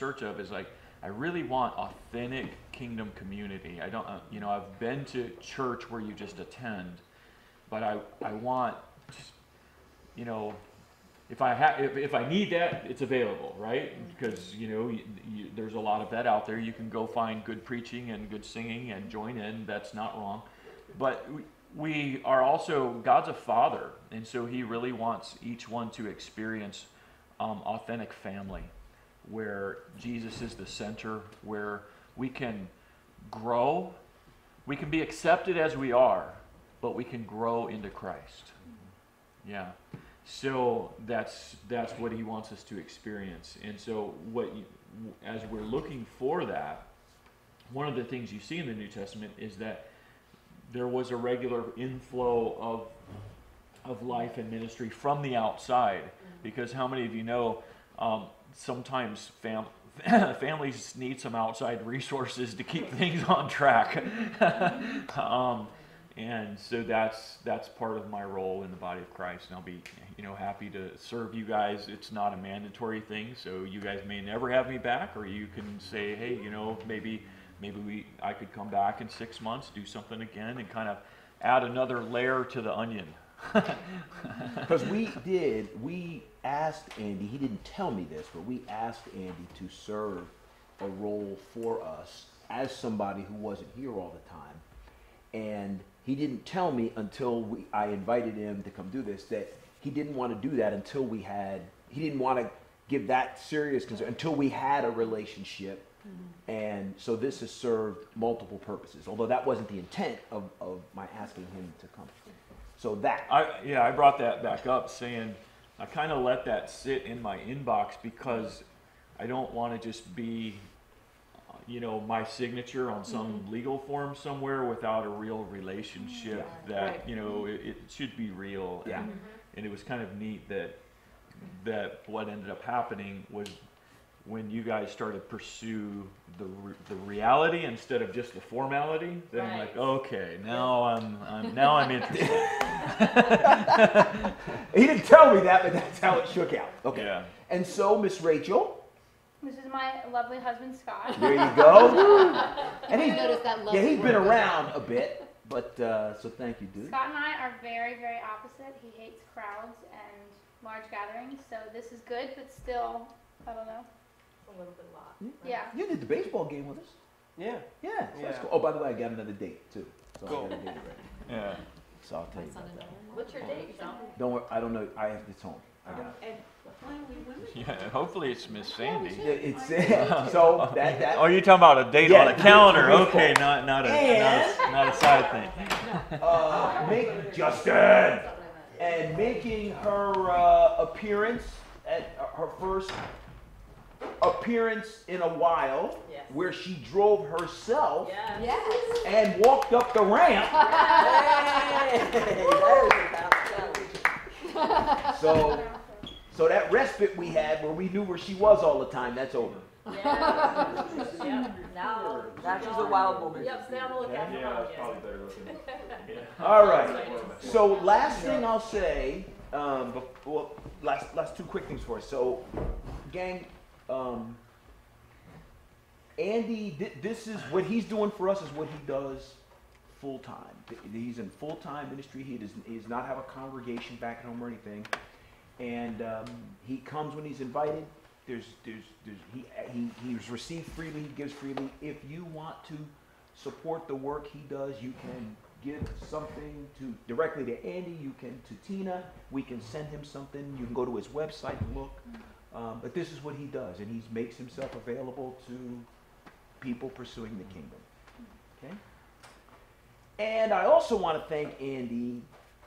search of is like I really want authentic kingdom community. I don't, uh, you know, I've been to church where you just attend, but I I want, you know, if I have if, if I need that, it's available, right? Because you know you, you, there's a lot of that out there. You can go find good preaching and good singing and join in. That's not wrong, but. We, we are also God's a father, and so He really wants each one to experience um, authentic family, where Jesus is the center, where we can grow, we can be accepted as we are, but we can grow into Christ. Yeah. So that's that's what He wants us to experience, and so what you, as we're looking for that, one of the things you see in the New Testament is that there was a regular inflow of of life and ministry from the outside. Because how many of you know um, sometimes fam- families need some outside resources to keep things on track. um, and so that's that's part of my role in the body of Christ, and I'll be you know happy to serve you guys. It's not a mandatory thing, so you guys may never have me back, or you can say, hey, you know, maybe maybe we I could come back in six months, do something again, and kind of add another layer to the onion. Because we did, we asked Andy, he didn't tell me this, but we asked Andy to serve a role for us as somebody who wasn't here all the time. And he didn't tell me until we, I invited him to come do this that he didn't want to do that until we had, he didn't want to give that serious concern until we had a relationship. Mm-hmm. And so this has served multiple purposes, although that wasn't the intent of, of my asking him to come. So that. I yeah, I brought that back up, saying I kind of let that sit in my inbox because I don't want to just be, uh, you know, my signature on some legal form somewhere without a real relationship. Yeah. That Right. you know, it, it should be real. Yeah. And, and it was kind of neat that that what ended up happening was when you guys started to pursue the re- the reality instead of just the formality. Then I'm like, okay, now I'm, I'm now I'm interested. He didn't tell me that, but that's how it shook out. Okay. Yeah. And so, Miss Rachel, This is my lovely husband Scott. there you go. and he's, noticed that yeah, he's been around a bit, but uh, so thank you, dude. Scott and I are very, very opposite. He hates crowds and large gatherings, so this is good, but still, I don't know. It's a little bit lot. Yeah. You did the baseball game with us. Yeah. Yeah, so that's cool. Oh, by the way, I got another date too. So Cool. I got a date already. Yeah. So I'll tell you about that. What's your date, Sean? Don't worry, I don't know. I have this home. I got it. And. Yeah, hopefully it's Miss Sandy. Yeah, it's so that that. Oh, you're talking about a date Yeah, on a the- calendar? Okay, not not a, not a not a side thing. uh, make Justin and making her uh, appearance at uh, her first appearance in a while, Yes. where she drove herself Yeah. Yes. and walked up the ramp. So, so that respite we had, where we knew where she was all the time, that's over. Yeah. Yeah. Now, Now she's a wild woman. Yep, stay on the lookout for mom, yes. better looking. All right. So last thing I'll say, um, bef- well, last last two quick things for us. So, gang, um, Andy, th- this is what he's doing for us is what he does full time. He's in full time ministry. He does he does not have a congregation back at home or anything, and um, he comes when he's invited. There's there's there's he he he's received freely. He gives freely. If you want to support the work he does, you can give something to directly to Andy. You can to Tina. We can send him something. You can go to his website and look. Um, but this is what he does, and he makes himself available to people pursuing the kingdom. Okay. And I also want to thank Andy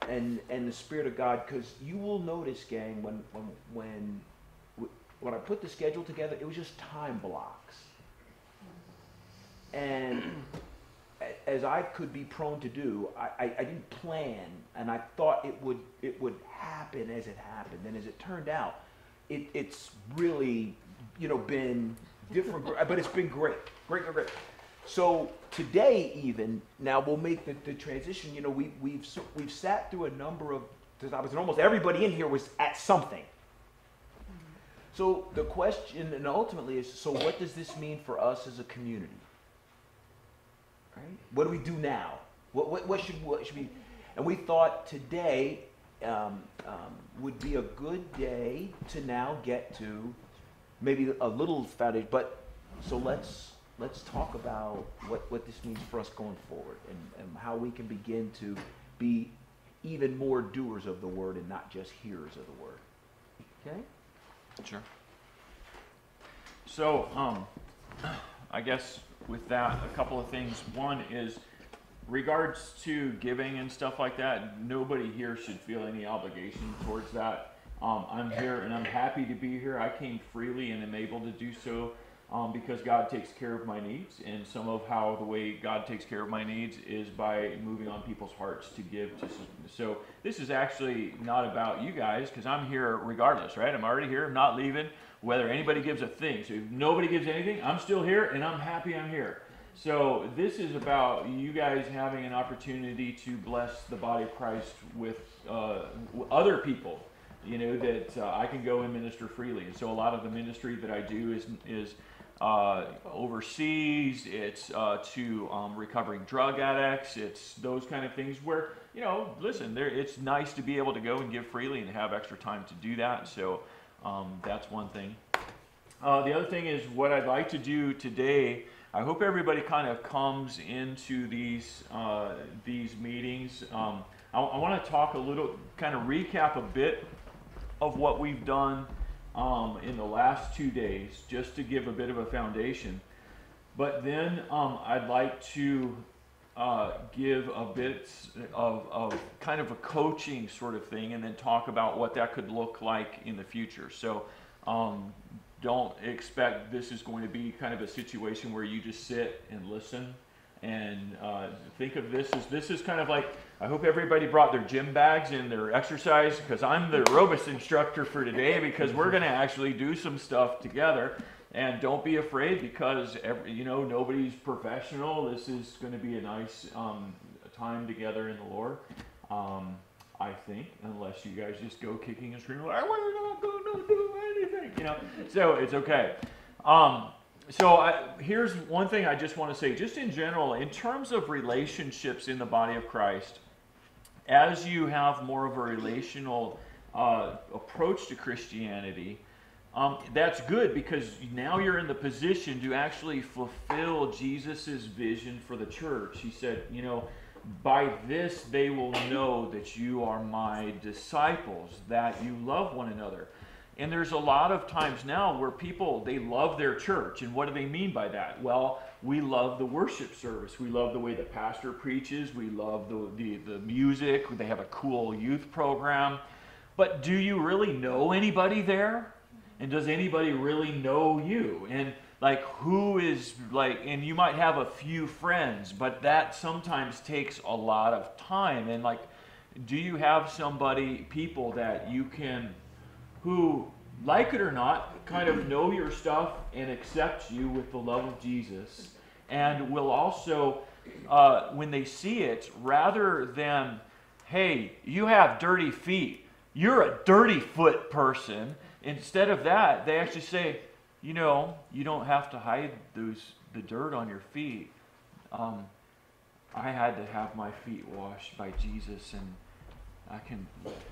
and and the Spirit of God because you will notice, gang, when when when when I put the schedule together, it was just time blocks. And as I could be prone to do, I, I, I didn't plan, and I thought it would it would happen as it happened. And as it turned out, it, it's really you know been different, but it's been great, great, great, great. So today, even now, we'll make the, the transition. You know, we we've we've sat through a number of. I was almost everybody in here was at something. So the question, and ultimately, is so what does this mean for us as a community? Right? What do we do now? What, what, what should what should we? And we thought today um, um, would be a good day to now get to maybe a little foundation. But so let's let's talk about what, what this means for us going forward and, and how we can begin to be even more doers of the word and not just hearers of the word. Okay? Sure. So, um, I guess with that, a couple of things. One is regards to giving and stuff like that. Nobody here should feel any obligation towards that. Um, I'm here and I'm happy to be here. I came freely and am able to do so um, because God takes care of my needs. And some of how the way God takes care of my needs is by moving on people's hearts to give to. So this is actually not about you guys because I'm here regardless, right? I'm already here. I'm not leaving. Whether anybody gives a thing. So if nobody gives anything, I'm still here and I'm happy I'm here. So this is about you guys having an opportunity to bless the body of Christ with uh, other people. You know that uh, I can go and minister freely, and so a lot of the ministry that I do is is uh, overseas. It's uh, to um, recovering drug addicts. It's those kind of things where you know, listen, there it's nice to be able to go and give freely and have extra time to do that. So um, that's one thing. Uh, the other thing is what I'd like to do today I hope everybody kind of comes into these uh, these meetings. Um, I, I want to talk a little, kind of recap a bit of what we've done um, in the last two days, just to give a bit of a foundation. But then um, I'd like to uh, give a bit of, of kind of a coaching sort of thing, and then talk about what that could look like in the future. So um, don't expect this is going to be kind of a situation where you just sit and listen and uh, think of this as this is kind of like I hope everybody brought their gym bags and their exercise because I'm the aerobics instructor for today because we're going to actually do some stuff together and don't be afraid because every, you know nobody's professional this is going to be a nice um, time together in the Lord um, I think, unless you guys just go kicking and screaming, like, we're not going to do anything, you know. So it's okay. Um, so I, here's one thing I just want to say, just in general, in terms of relationships in the body of Christ, as you have more of a relational uh, approach to Christianity, um, that's good because now you're in the position to actually fulfill Jesus' vision for the church. He said, you know, by this they will know that you are my disciples, that you love one another. And there's a lot of times now where people they love their church. And what do they mean by that? Well, we love the worship service. We love the way the pastor preaches. We love the, the, the music. They have a cool youth program. But do you really know anybody there? And does anybody really know you? And like who is like and you might have a few friends but that sometimes takes a lot of time. And like do you have somebody people that you can who like it or not kind of know your stuff and accept you with the love of jesus and will also uh, when they see it rather than hey you have dirty feet. You're a dirty foot person instead of that they actually say you know, you don't have to hide those the dirt on your feet. Um, I had to have my feet washed by Jesus, and I can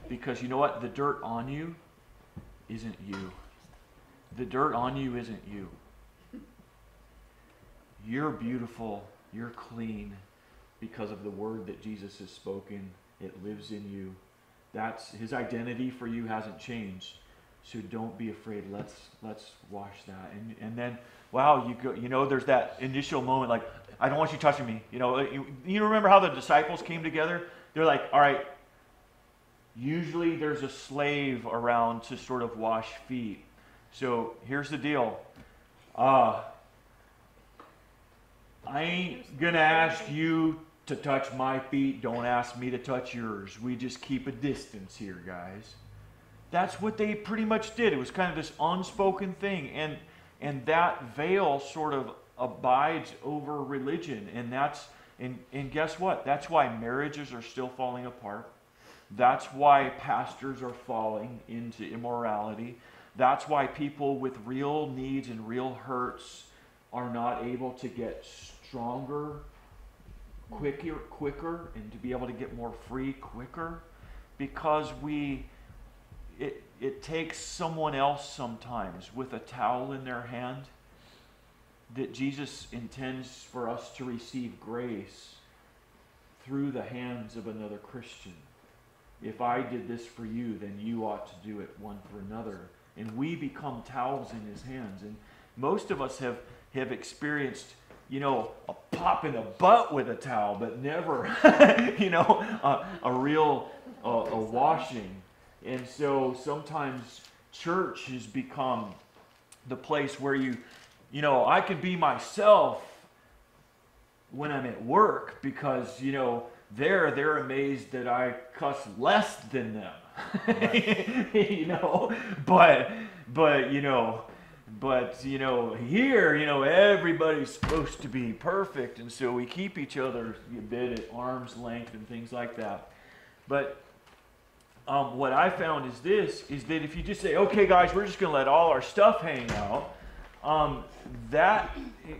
because you know what? The dirt on you isn't you. The dirt on you isn't you. You're beautiful. You're clean because of the word that Jesus has spoken. It lives in you. That's his identity for you hasn't changed. So don't be afraid. Let's let's wash that. And and then wow, you go. You know, there's that initial moment like I don't want you touching me. You know, you, you remember how the disciples came together? They're like, all right. Usually there's a slave around to sort of wash feet. So here's the deal. Uh, I ain't gonna ask you to touch my feet. Don't ask me to touch yours. We just keep a distance here, guys that's what they pretty much did. It was kind of this unspoken thing. And, and that veil sort of abides over religion. And that's, and, and guess what? That's why marriages are still falling apart. That's why pastors are falling into immorality. That's why people with real needs and real hurts are not able to get stronger quicker quicker and to be able to get more free quicker because we it it takes someone else sometimes with a towel in their hand that Jesus intends for us to receive grace through the hands of another Christian. If I did this for you, then you ought to do it one for another. And we become towels in his hands. And most of us have, have experienced, you know, a pop in the butt with a towel, but never, you know, a, a real a, a washing. And so sometimes church has become the place where you, you know, I can be myself when I'm at work because, you know, there they're amazed that I cuss less than them. Right. you know, but but you know, but you know, here, you know, everybody's supposed to be perfect and so we keep each other a bit at arm's length and things like that. But um, what I found is this is that if you just say, okay, guys, we're just going to let all our stuff hang out, um, that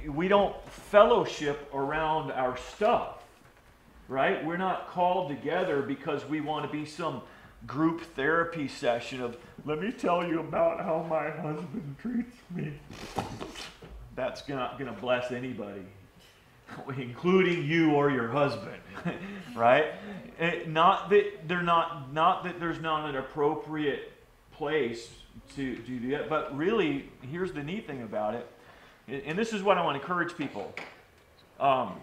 we don't fellowship around our stuff, right? We're not called together because we want to be some group therapy session of, let me tell you about how my husband treats me. That's not going to bless anybody, including you or your husband, right? It, not that they're not, not that there's not an appropriate place to, to do that. But really, here's the neat thing about it, and this is what I want to encourage people. Um,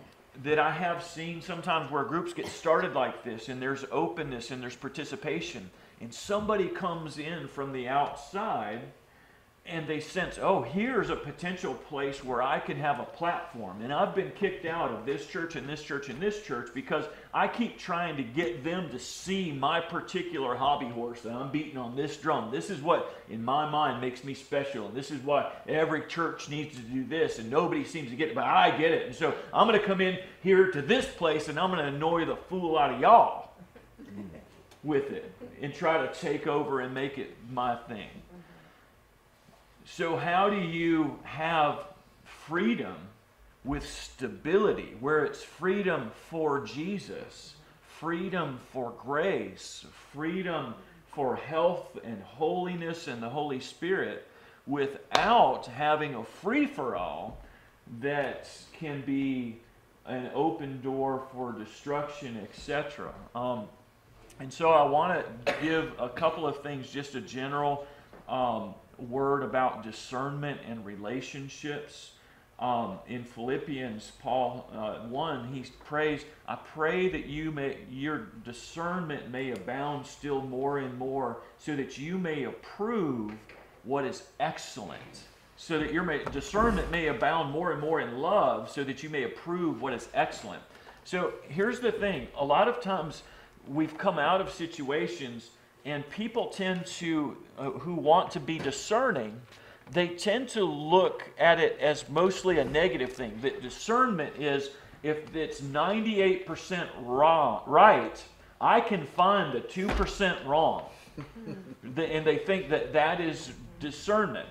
that I have seen sometimes where groups get started like this, and there's openness and there's participation, and somebody comes in from the outside and they sense, oh, here's a potential place where I can have a platform. And I've been kicked out of this church and this church and this church because I keep trying to get them to see my particular hobby horse that I'm beating on this drum. This is what, in my mind, makes me special. And this is why every church needs to do this. And nobody seems to get it, but I get it. And so I'm going to come in here to this place and I'm going to annoy the fool out of y'all with it and try to take over and make it my thing. So, how do you have freedom with stability, where it's freedom for Jesus, freedom for grace, freedom for health and holiness and the Holy Spirit, without having a free for all that can be an open door for destruction, etc. Um, and so I want to give a couple of things, just a general um, word about discernment and relationships. Um, in Philippians, Paul uh, one, he prays, "I pray that you may your discernment may abound still more and more, so that you may approve what is excellent." So that your may, discernment may abound more and more in love, so that you may approve what is excellent. So here's the thing: a lot of times we've come out of situations and people tend to, uh, who want to be discerning, they tend to look at it as mostly a negative thing. That discernment is if it's 98% wrong, right, I can find the 2% wrong. and they think that that is discernment.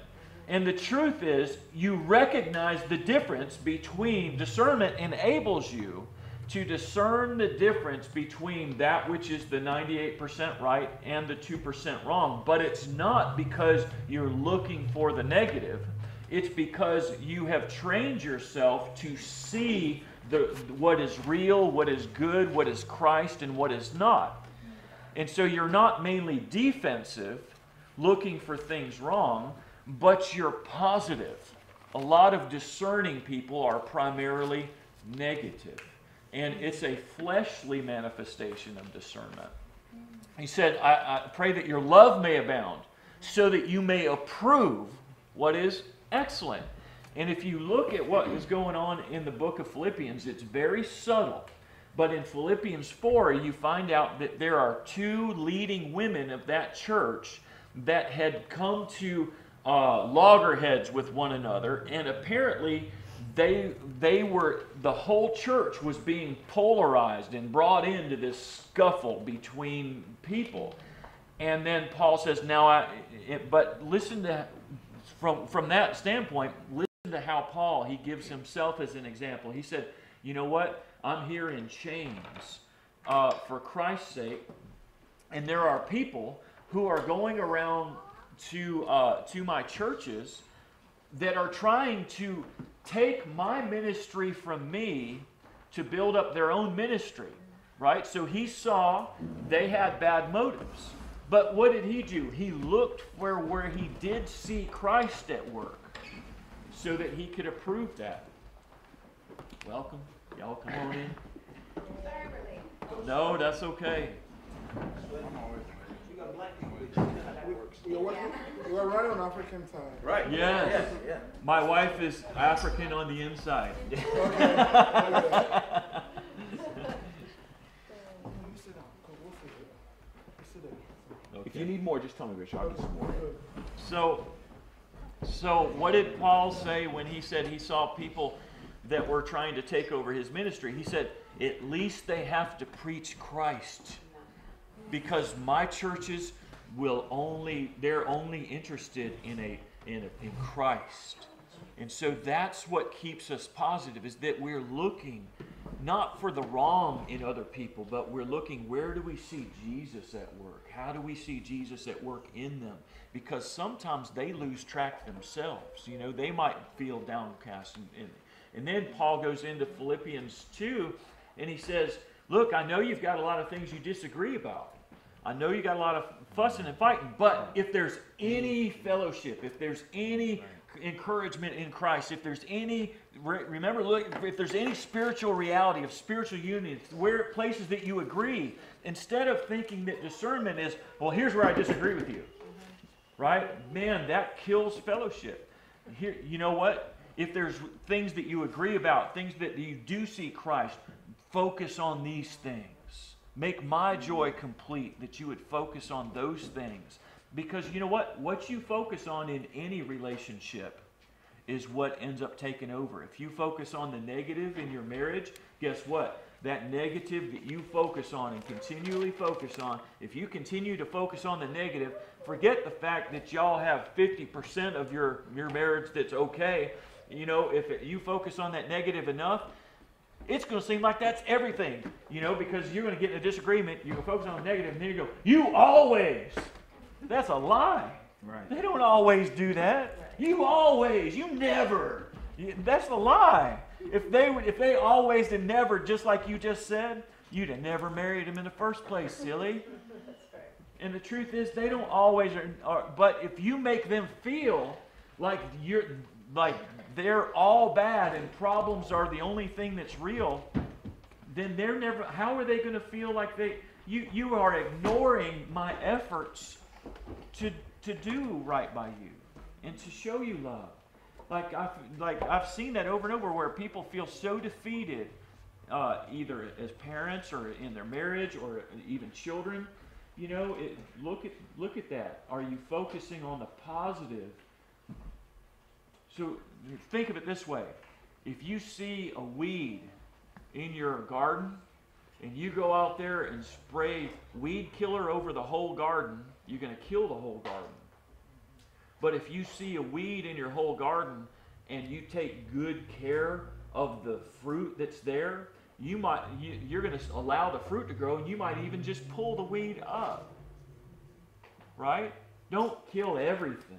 And the truth is, you recognize the difference between discernment enables you to discern the difference between that which is the 98% right and the 2% wrong. But it's not because you're looking for the negative, it's because you have trained yourself to see the, what is real, what is good, what is Christ, and what is not. And so you're not mainly defensive, looking for things wrong, but you're positive. A lot of discerning people are primarily negative and it's a fleshly manifestation of discernment. He said, I, I, pray that your love may abound, so that you may approve what is excellent. And if you look at what is going on in the book of Philippians, it's very subtle. But in Philippians 4, you find out that there are two leading women of that church that had come to uh, loggerheads with one another, and apparently they they were the whole church was being polarized and brought into this scuffle between people And then Paul says, now I, it, but listen to, from, from that standpoint, listen to how Paul, he gives himself as an example. He said, you know what? I'm here in chains uh, for Christ's sake. And there are people who are going around to, uh, to my churches that are trying to take my ministry from me to build up their own ministry, right? So he saw they had bad motives. But what did he do? He looked where, where he did see Christ at work so that he could approve that. Welcome. Y'all come on in. No, that's okay. You're, working, you're right on African time. Right. Yes. Yeah. My wife is African on the inside. Okay. okay. sit down. Go, we'll sit there. Sit there. If you need more, just tell me, Rich. I'll get some more. So, so what did Paul say when he said he saw people that were trying to take over his ministry? He said, at least they have to preach Christ. Because my churches will only, they're only interested in a, in a, in Christ. And so that's what keeps us positive is that we're looking not for the wrong in other people, but we're looking where do we see Jesus at work? How do we see Jesus at work in them? Because sometimes they lose track themselves. You know, they might feel downcast. And, and, and then Paul goes into Philippians 2 and he says, Look, I know you've got a lot of things you disagree about. I know you got a lot of fussing and fighting, but if there's any fellowship, if there's any encouragement in Christ, if there's any remember look if there's any spiritual reality of spiritual union, where places that you agree, instead of thinking that discernment is, well, here's where I disagree with you. Mm-hmm. Right? Man, that kills fellowship. Here, you know what? If there's things that you agree about, things that you do see Christ, focus on these things. Make my joy complete that you would focus on those things. Because you know what? What you focus on in any relationship is what ends up taking over. If you focus on the negative in your marriage, guess what? That negative that you focus on and continually focus on, if you continue to focus on the negative, forget the fact that y'all have 50% of your, your marriage that's okay. You know, if it, you focus on that negative enough, it's going to seem like that's everything, you know, because you're going to get in a disagreement, you're going to focus on the negative, and then you go, you always. That's a lie. Right. They don't always do that. You always, you never. That's the lie. If they would, if they always and never, just like you just said, you'd have never married him in the first place, silly. And the truth is, they don't always. Are, are, but if you make them feel like you're like they're all bad and problems are the only thing that's real, then they're never. How are they going to feel like they? You you are ignoring my efforts to to do right by you and to show you love. Like I've like I've seen that over and over where people feel so defeated, uh, either as parents or in their marriage or even children. You know, it, look at look at that. Are you focusing on the positive? So think of it this way: if you see a weed in your garden, and you go out there and spray weed killer over the whole garden, you're going to kill the whole garden. But if you see a weed in your whole garden and you take good care of the fruit that's there, you might you, you're going to allow the fruit to grow and you might even just pull the weed up. Right? Don't kill everything.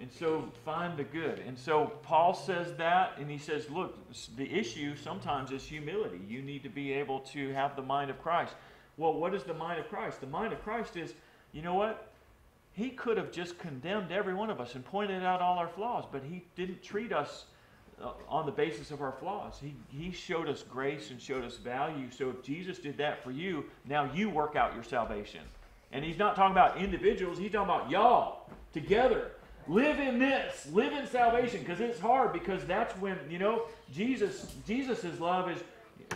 And so find the good. And so Paul says that, and he says, look, the issue sometimes is humility. You need to be able to have the mind of Christ. Well, what is the mind of Christ? The mind of Christ is, you know what? He could have just condemned every one of us and pointed out all our flaws, but he didn't treat us uh, on the basis of our flaws. He, he showed us grace and showed us value. So if Jesus did that for you, now you work out your salvation. And he's not talking about individuals, he's talking about y'all together. Live in this. Live in salvation because it's hard because that's when, you know, Jesus Jesus's love is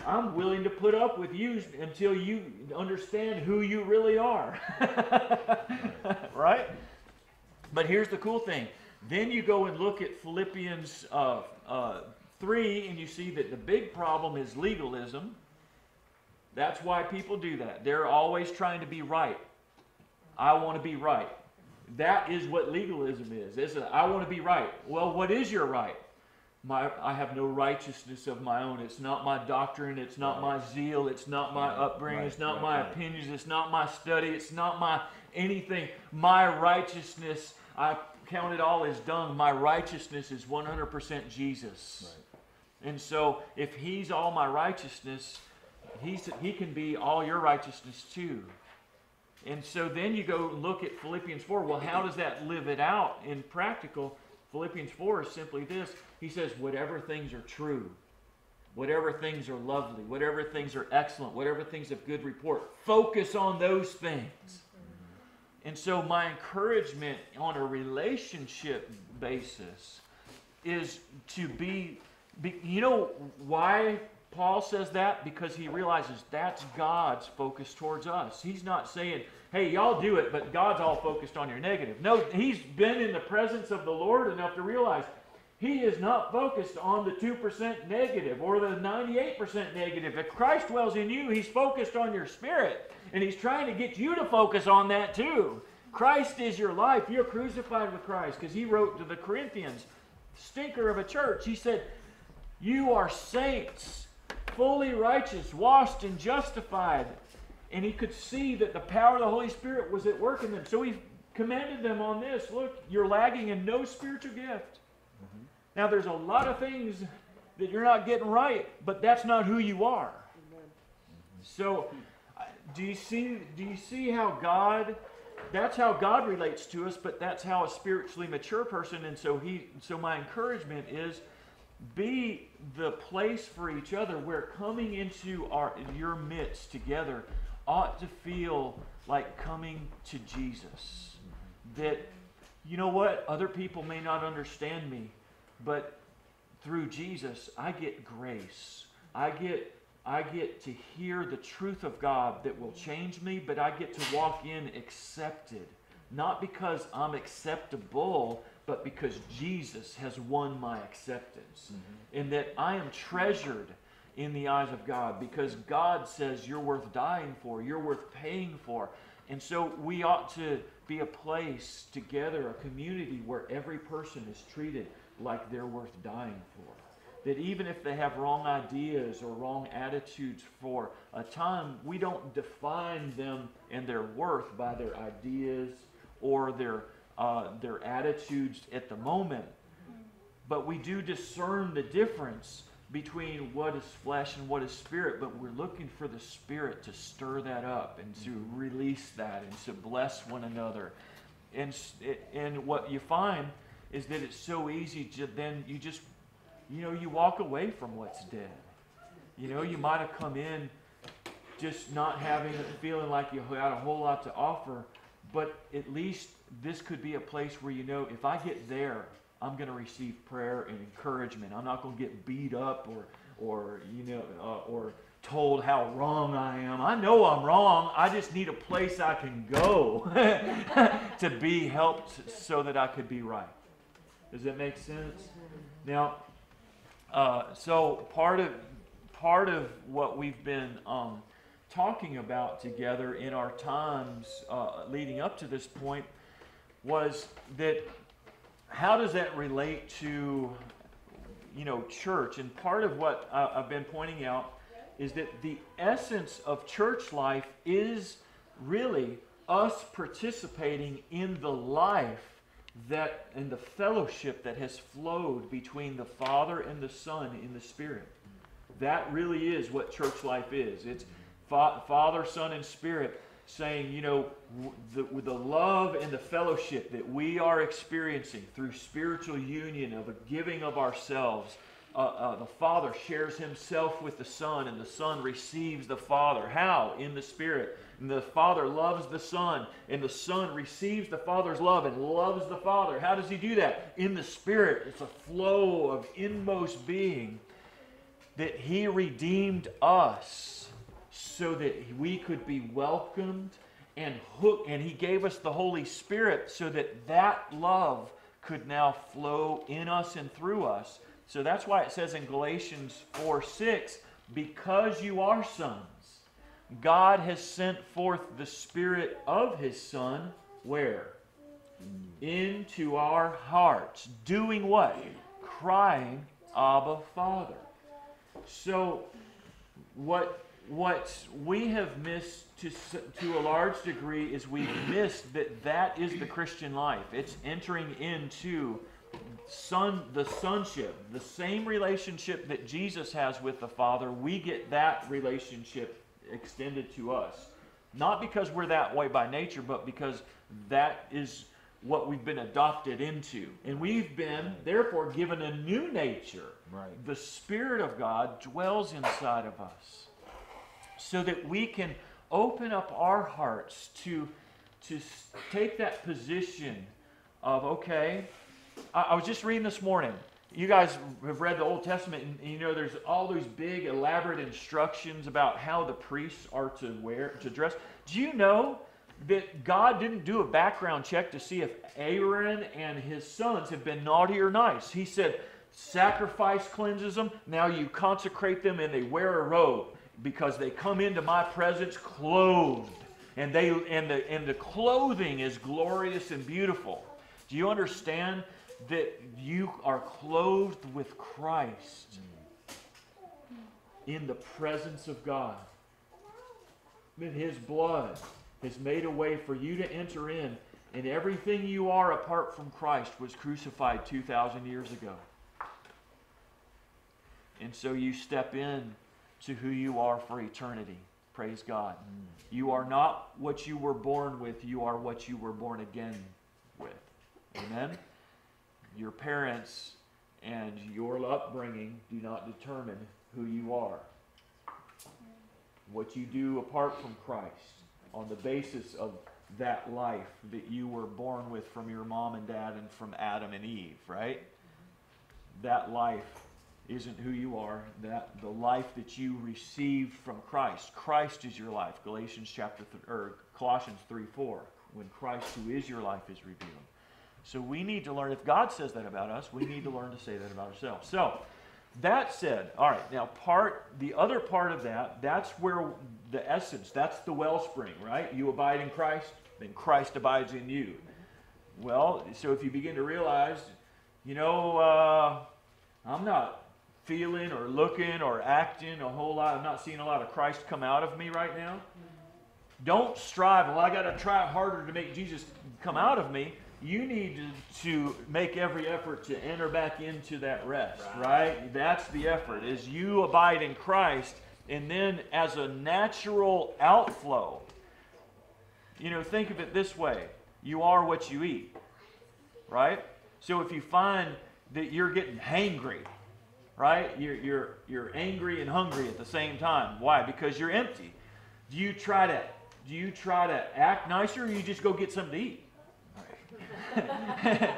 I'm willing to put up with you until you understand who you really are. right? But here's the cool thing. Then you go and look at Philippians uh, uh, 3, and you see that the big problem is legalism. That's why people do that. They're always trying to be right. I want to be right. That is what legalism is. It's a, I want to be right. Well, what is your right? My, I have no righteousness of my own. It's not my doctrine. It's not my zeal. It's not my Right, upbringing. right, it's not right, my right. opinions. It's not my study. It's not my anything. My righteousness, I count it all as dung. My righteousness is 100% Jesus. And so if he's all my righteousness, he's, he can be all your righteousness too. And so then you go look at Philippians 4. Well, how does that live it out in practical? Philippians 4 is simply this. He says, whatever things are true, whatever things are lovely, whatever things are excellent, whatever things of good report, focus on those things. And so my encouragement on a relationship basis is to be, be you know why Paul says that? Because he realizes that's God's focus towards us. He's not saying, hey, y'all do it, but God's all focused on your negative. No, he's been in the presence of the Lord enough to realize he is not focused on the 2% negative or the 98% negative. If Christ dwells in you, he's focused on your spirit. And he's trying to get you to focus on that too. Christ is your life. You're crucified with Christ because he wrote to the Corinthians, stinker of a church. He said, You are saints, fully righteous, washed and justified. And he could see that the power of the Holy Spirit was at work in them. So he commanded them on this look, you're lagging in no spiritual gift. Now, there's a lot of things that you're not getting right, but that's not who you are. So, uh, do you see? Do you see how God? That's how God relates to us, but that's how a spiritually mature person. And so he. So my encouragement is, be the place for each other where coming into our your midst together ought to feel like coming to Jesus. That you know what other people may not understand me, but through Jesus I get grace. I get I get to hear the truth of God that will change me, but I get to walk in accepted. Not because I'm acceptable, but because Jesus has won my acceptance. Mm-hmm. And that I am treasured in the eyes of God because God says you're worth dying for, you're worth paying for. And so we ought to be a place together, a community where every person is treated like they're worth dying for that even if they have wrong ideas or wrong attitudes for a time, we don't define them and their worth by their ideas or their uh, their attitudes at the moment. But we do discern the difference between what is flesh and what is spirit. But we're looking for the spirit to stir that up and to release that and to bless one another. And and what you find is that it's so easy to then you just you know, you walk away from what's dead. You know, you might have come in just not having feeling like you had a whole lot to offer, but at least this could be a place where you know if I get there, I'm going to receive prayer and encouragement. I'm not going to get beat up or, or you know, uh, or told how wrong I am. I know I'm wrong. I just need a place I can go to be helped so that I could be right. Does that make sense? Now, uh, so part of part of what we've been um, talking about together in our times uh, leading up to this point was that how does that relate to you know church? And part of what uh, i've been pointing out is that the essence of church life is really us participating in the life that and the fellowship that has flowed between the father and the son in the spirit. That really is what church life is. It's fa- father son and spirit saying you know the, with the love and the fellowship that we are experiencing through spiritual union of a giving of ourselves uh, uh, the father shares himself with the son and the son receives the father. How? In the spirit. And the father loves the son and the son receives the father's love and loves the father. How does he do that? In the spirit. It's a flow of inmost being that he redeemed us so that we could be welcomed and hooked and he gave us the holy spirit so that that love could now flow in us and through us so that's why it says in galatians 4 6 because you are sons God has sent forth the Spirit of His Son, where? Into our hearts. Doing what? Crying, Abba, Father. So, what, what we have missed to, to a large degree is we've missed that that is the Christian life. It's entering into son, the sonship, the same relationship that Jesus has with the Father, we get that relationship extended to us. Not because we're that way by nature, but because that is what we've been adopted into. And we've been, therefore, given a new nature. Right. The Spirit of God dwells inside of us so that we can open up our hearts to, to take that position of, okay, I, I was just reading this morning. You guys have read the Old Testament, and, you know there's all these big, elaborate instructions about how the priests are to wear, to dress. Do you know that God didn't do a background check to see if Aaron and his sons have been naughty or nice? He said, sacrifice cleanses them. Now you consecrate them, and they wear a robe because they come into my presence clothed, and they and the and the clothing is glorious and beautiful. Do you understand that you are clothed with Christ in the presence of God? That His blood has made a way for you to enter in, and everything you are apart from Christ was crucified 2,000 years ago. And so you step in to who you are for eternity. Praise God. You are not what you were born with, you are what you were born again with. Amen? Your parents and your upbringing do not determine who you are. What you do apart from Christ, on the basis of that life that you were born with from your mom and dad and from Adam and Eve, right? That life isn't who you are. That the life that you received from Christ. Christ is your life. Galatians chapter th- or Colossians 3 4. When Christ, who is your life, is revealed. So we need to learn, if God says that about us, we need to learn to say that about ourselves. So, that said, all right, now part, the other part of that, that's where the essence, that's the wellspring, right? You abide in Christ, then Christ abides in you. Well, so if you begin to realize, you know, uh, I'm not feeling or looking or acting a whole lot, I'm not seeing a lot of Christ come out of me right now. Don't strive, well, I got to try harder to make Jesus come out of me you need to, to make every effort to enter back into that rest, right. That's the effort, is you abide in Christ, and then as a natural outflow, you know, think of it this way you are what you eat, right? So if you find that you're getting hangry, right? You're, you're, you're angry and hungry at the same time. Why? Because you're empty. Do you try to do you try to act nicer or you just go get something to eat?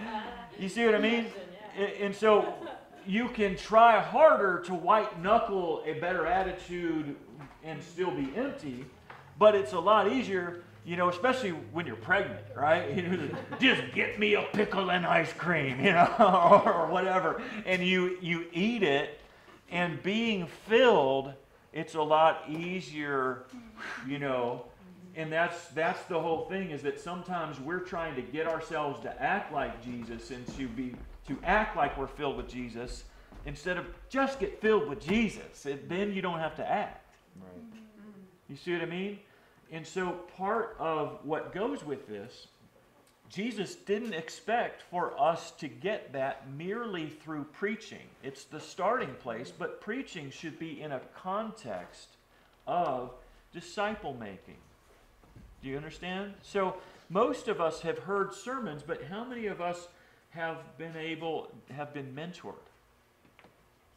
you see what I mean? And, and so you can try harder to white knuckle a better attitude and still be empty, but it's a lot easier, you know, especially when you're pregnant, right? You know, just get me a pickle and ice cream, you know, or whatever, and you you eat it, and being filled, it's a lot easier, you know, and that's that's the whole thing is that sometimes we're trying to get ourselves to act like Jesus and to be to act like we're filled with Jesus instead of just get filled with Jesus. And then you don't have to act. Right. You see what I mean? And so part of what goes with this, Jesus didn't expect for us to get that merely through preaching. It's the starting place, but preaching should be in a context of disciple making. Do you understand? So most of us have heard sermons, but how many of us have been able, have been mentored?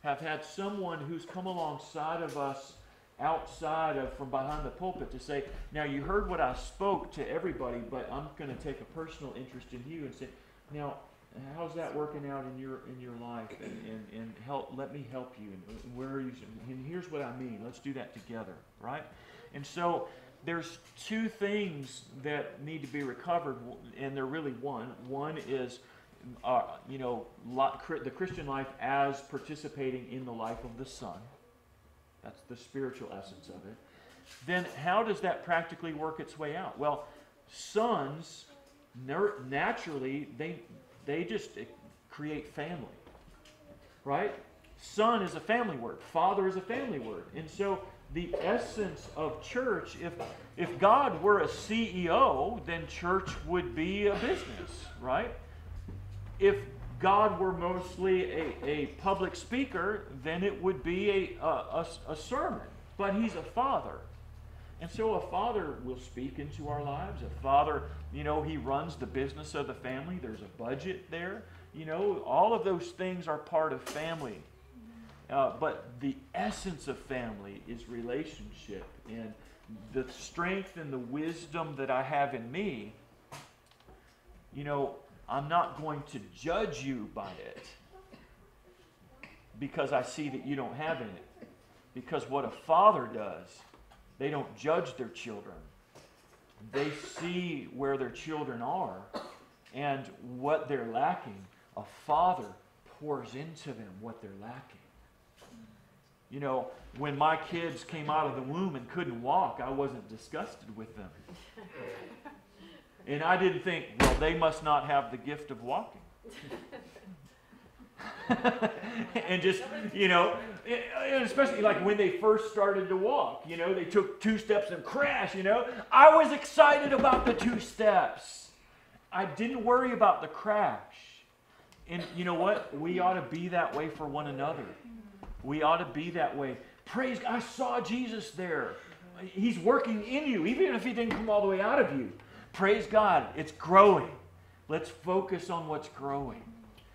Have had someone who's come alongside of us outside of from behind the pulpit to say, now you heard what I spoke to everybody, but I'm going to take a personal interest in you and say, now how's that working out in your in your life and, and, and help let me help you and where are you and here's what I mean. Let's do that together, right? And so there's two things that need to be recovered, and they're really one. One is, uh, you know, the Christian life as participating in the life of the Son. That's the spiritual essence of it. then how does that practically work its way out? Well, sons naturally they they just eh, create family, right? Son is a family word. Father is a family word, and so the essence of church, if if God were a CEO, then church would be a business, right? If God were mostly a, a public speaker, then it would be a, a, a, sermon. But he's a father. And so a father will speak into our lives. A father, you know, he runs the business of the family. There's a budget there. You know, all of those things are part of family. Uh, but the essence of family is relationship. And the strength and the wisdom that I have in me, you know, I'm not going to judge you by it because I see that you don't have it. Because what a father does, they don't judge their children. They see where their children are and what they're lacking. A father pours into them what they're lacking. You know, when my kids came out of the womb and couldn't walk, I wasn't disgusted with them. And I didn't think, well, they must not have the gift of walking. and just, you know, especially like when they first started to walk, you know, they took two steps and crash, you know. I was excited about the two steps. I didn't worry about the crash. And you know what? We ought to be that way for one another. We ought to be that way. Praise God. I saw Jesus there. He's working in you, even if he didn't come all the way out of you. Praise God. It's growing. Let's focus on what's growing.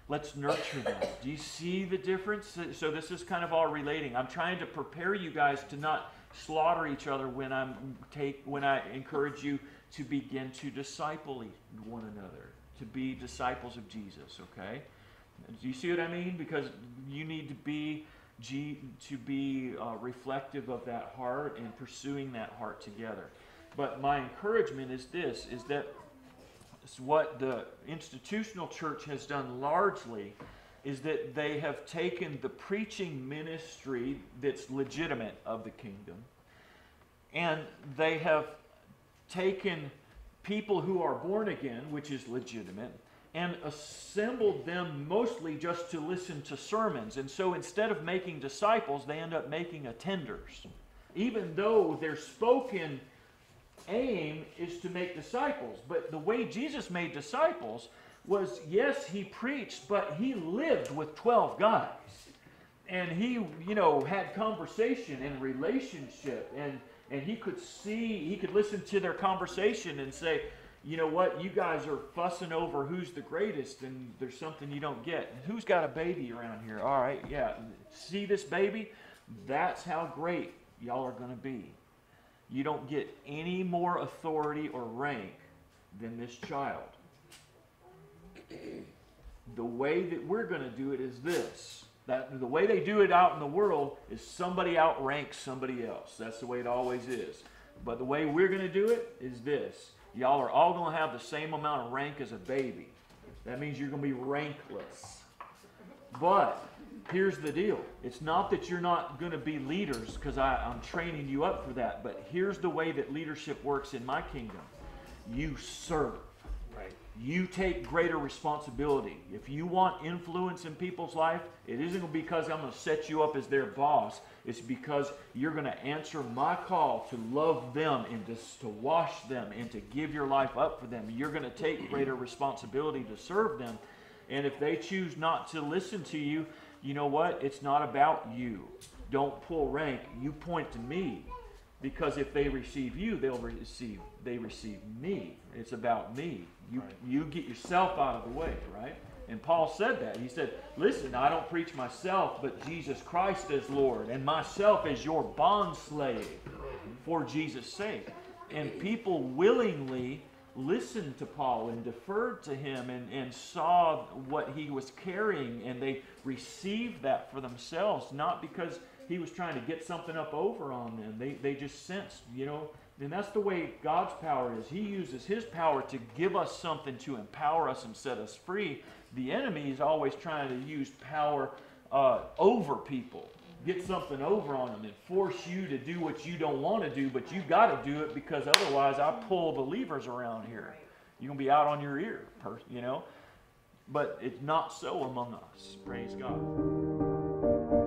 Let's nurture that. Do you see the difference? So this is kind of all relating. I'm trying to prepare you guys to not slaughter each other when I'm take when I encourage you to begin to disciple one another, to be disciples of Jesus, okay? Do you see what I mean? Because you need to be to be uh, reflective of that heart and pursuing that heart together. But my encouragement is this: is that what the institutional church has done largely is that they have taken the preaching ministry that's legitimate of the kingdom and they have taken people who are born again, which is legitimate, and assembled them mostly just to listen to sermons. And so instead of making disciples, they end up making attenders. Even though they're spoken aim is to make disciples. But the way Jesus made disciples was yes, he preached, but he lived with 12 guys. And he, you know, had conversation and relationship and and he could see, he could listen to their conversation and say, you know what, you guys are fussing over who's the greatest and there's something you don't get. Who's got a baby around here? All right, yeah. See this baby? That's how great y'all are going to be. You don't get any more authority or rank than this child. The way that we're going to do it is this. That the way they do it out in the world is somebody outranks somebody else. That's the way it always is. But the way we're going to do it is this. Y'all are all going to have the same amount of rank as a baby. That means you're going to be rankless. But here's the deal. It's not that you're not going to be leaders because i'm training you up for that but here's the way that leadership works in my kingdom. You serve. Right. you take greater responsibility. If you want influence in people's life it isn't to because i'm going to set you up as their boss. It's because you're going to answer my call to love them and just to wash them and to give your life up for them. You're going to take greater responsibility to serve them. And if they choose not to listen to you you know what? It's not about you. Don't pull rank. You point to me. Because if they receive you, they'll receive they receive me. It's about me. You Right. you get yourself out of the way, right? And Paul said that. He said, "Listen, I don't preach myself, but Jesus Christ as Lord, and myself as your bond slave for Jesus' sake." And people willingly listened to Paul and deferred to him and, and saw what he was carrying, and they received that for themselves, not because he was trying to get something up over on them. They, they just sensed, you know, and that's the way God's power is. He uses his power to give us something to empower us and set us free. The enemy is always trying to use power uh, over people. Get something over on them and force you to do what you don't want to do, but you've got to do it because otherwise I pull believers around here. You're gonna be out on your ear, you know. But it's not so among us. Praise God.